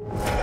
you